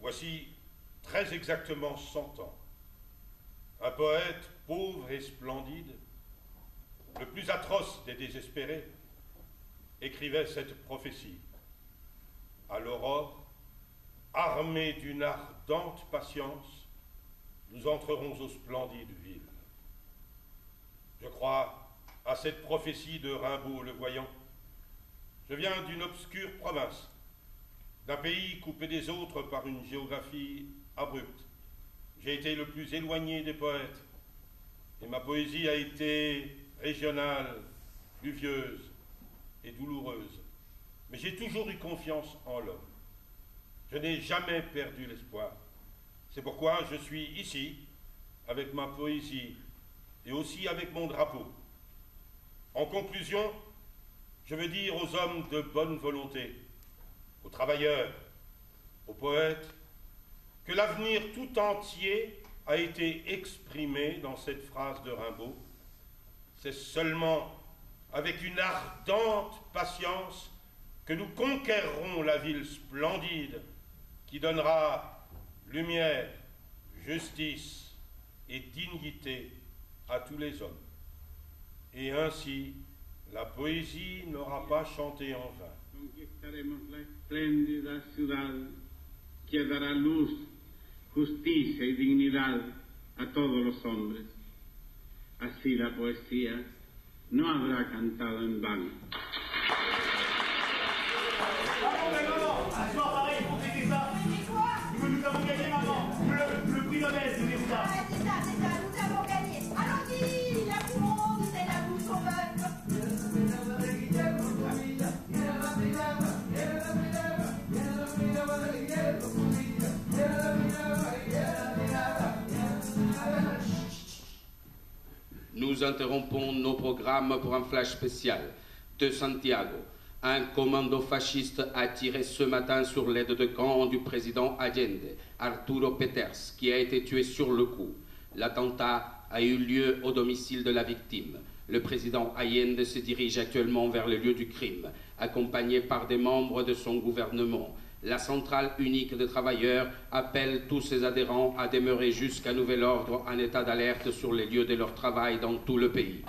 Voici très exactement cent ans, un poète pauvre et splendide, le plus atroce des désespérés, écrivait cette prophétie. À l'aurore, armés d'une ardente patience, nous entrerons aux splendides villes. Je crois à cette prophétie de Rimbaud le voyant. Je viens d'une obscure province, d'un pays coupé des autres par une géographie abrupte. J'ai été le plus éloigné des poètes, et ma poésie a été régionale, pluvieuse et douloureuse. Mais j'ai toujours eu confiance en l'homme. Je n'ai jamais perdu l'espoir. C'est pourquoi je suis ici, avec ma poésie et aussi avec mon drapeau. En conclusion, je veux dire aux hommes de bonne volonté, aux travailleurs, aux poètes, que l'avenir tout entier a été exprimé dans cette phrase de Rimbaud. C'est seulement avec une ardente patience que nous conquérerons la ville splendide qui donnera lumière, justice et dignité à tous les hommes. Et ainsi, la poésie n'aura pas chanté en vain. Conquistaremos la espléndida ciudad que dará luz, justicia y dignidad a todos los hombres. Así la poesía no habrá cantado en vano. Nous interrompons nos programmes pour un flash spécial. De Santiago, un commando fasciste a tiré ce matin sur l'aide de camp du président Allende, Arturo Peters, qui a été tué sur le coup. L'attentat a eu lieu au domicile de la victime. Le président Allende se dirige actuellement vers le lieu du crime, accompagné par des membres de son gouvernement. La centrale unique des travailleurs appelle tous ses adhérents à demeurer jusqu'à nouvel ordre en état d'alerte sur les lieux de leur travail dans tout le pays.